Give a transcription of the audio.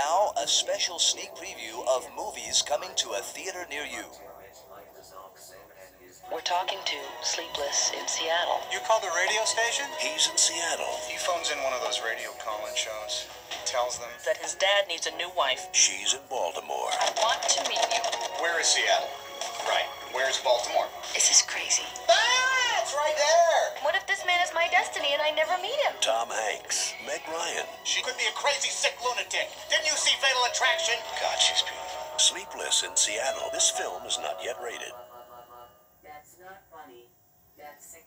And now, a special sneak preview of movies coming to a theater near you. We're talking to Sleepless in Seattle. You called the radio station? He's in Seattle. He phones in one of those radio call-in shows. He tells them. That his dad needs a new wife. She's in Baltimore. I want to meet you. Where is Seattle? Right. Where's Baltimore? This is this crazy? Ah, it's right there. What if this man is my destiny and I never meet him? Tom Hanks, Meg Ryan, She could be a crazy, sick lunatic. Didn't you see Fatal Attraction? God, she's beautiful. Sleepless in Seattle. This film is not yet rated. That's not funny. That's sick.